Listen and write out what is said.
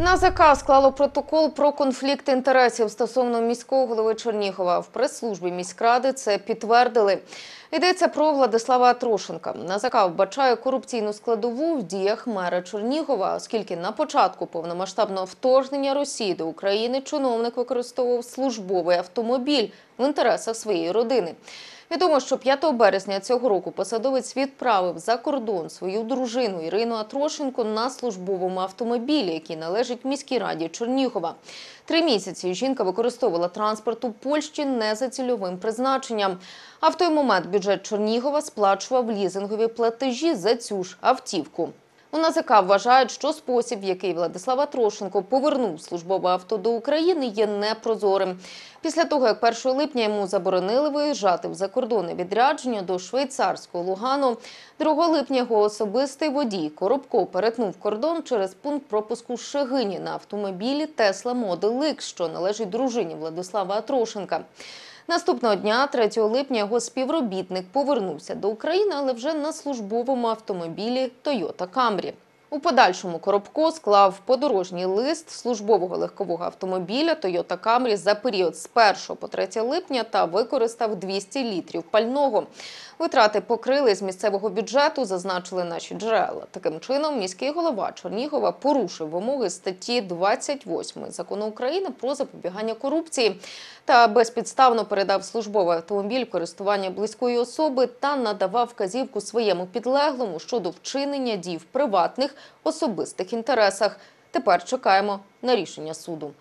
НАЗК склало протокол про конфлікт інтересів стосовно міського голови Чернігова. В прес-службі міськради це підтвердили. Йдеться про Владислава Трошенка. НАЗК вбачає корупційну складову в діях мера Чернігова, оскільки на початку повномасштабного вторгнення Росії до України чиновник використовував службовий автомобіль в інтересах своєї родини. Відомо, що 5 березня цього року посадовець відправив за кордон свою дружину Ірину Атрошенко на службовому автомобілі, який належить міській раді Чернігова. Три місяці жінка використовувала транспорт у Польщі не за цільовим призначенням. А в той момент бюджет Чернігова сплачував лізингові платежі за цю ж автівку. У НАЗК вважають, що спосіб, в який Владислава Трошенко повернув службове авто до України, є непрозорим. Після того, як 1 липня йому заборонили виїжджати в закордонне відрядження до швейцарського Лугану, 2 липня його особистий водій Коробко перетнув кордон через пункт пропуску Шегині на автомобілі Тесла Model X, що належить дружині Владислава Трошенка. Наступного дня, 3 липня, його співробітник повернувся до України, але вже на службовому автомобілі Toyota Camry. У подальшому Коробко склав подорожній лист службового легкового автомобіля Toyota Camry за період з 1 по 3 липня та використав 200 літрів пального. Витрати покрили з місцевого бюджету, зазначили наші джерела. Таким чином, міський голова Чернігова порушив вимоги статті 28 закону України про запобігання корупції та безпідставно передав службовий автомобіль користування близької особи та надавав вказівку своєму підлеглому щодо вчинення дій в приватних особистих інтересах. Тепер чекаємо на рішення суду.